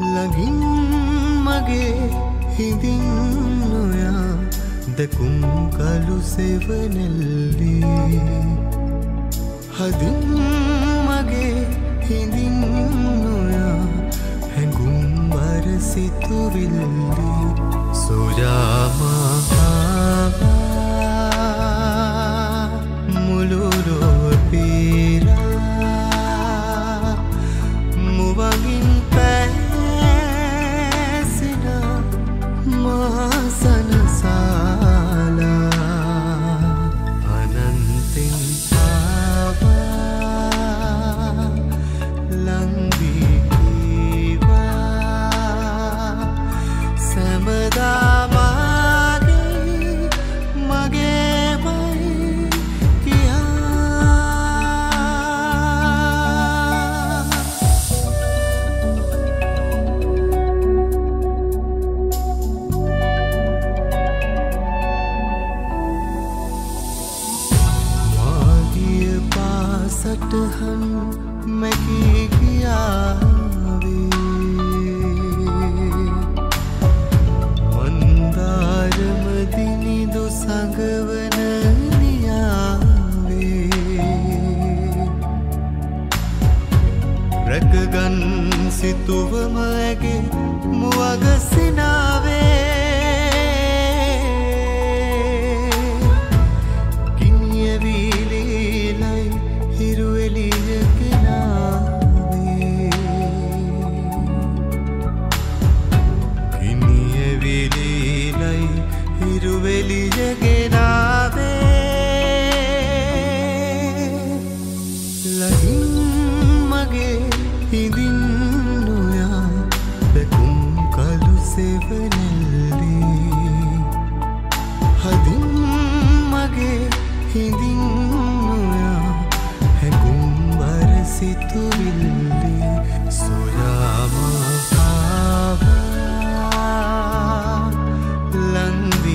ළඟින් මගේ හිඳින් නොයා දෙකුම් කලු සෙවනෙල්ලේ හදින් මගේ හිඳින් නොයා හැඟුම් බර සිතුවිල්ලේ. පාසටහන් මැකී ගියාවේ මන්දාරමදිනිදු සඟවන නියාවේ රැකගන් සිතුවම ඇගේ මුවගසිනාවේ ලහින් මගේ හිඳින් නොයා දැකුම් කලු සෙවනෙල්ලී හදින් මගේ හිඳින් නොයා හැකුම් බර සිතුවිල්ලි. සොයාමහාවා ලන්දිකීවා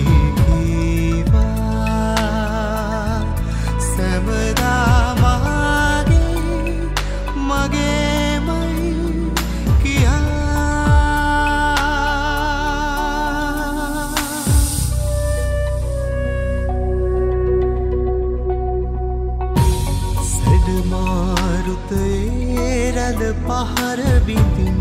සැඩමාරුතයේ රැද පහර බිඳින්න.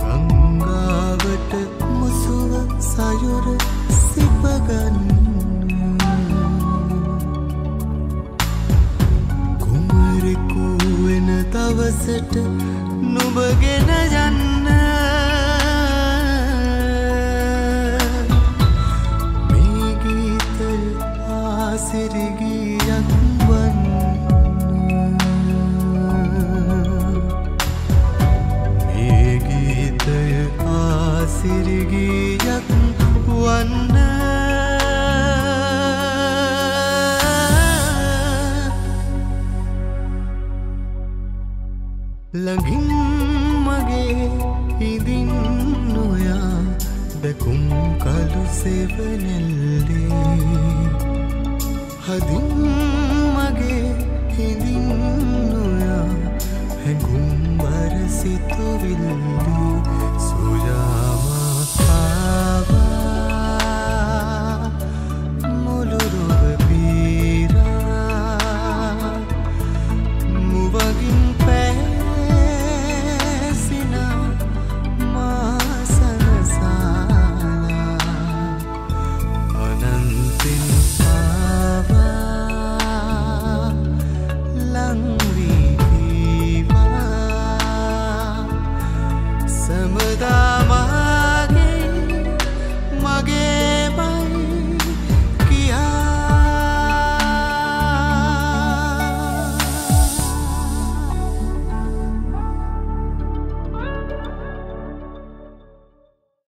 ගංගාවට මුසුව සයුර සිපගන්න. කුමරෙකු වෙන දවසට නුබගෙන යන්න. කලු සෙවනෙල්ලේ समदामः।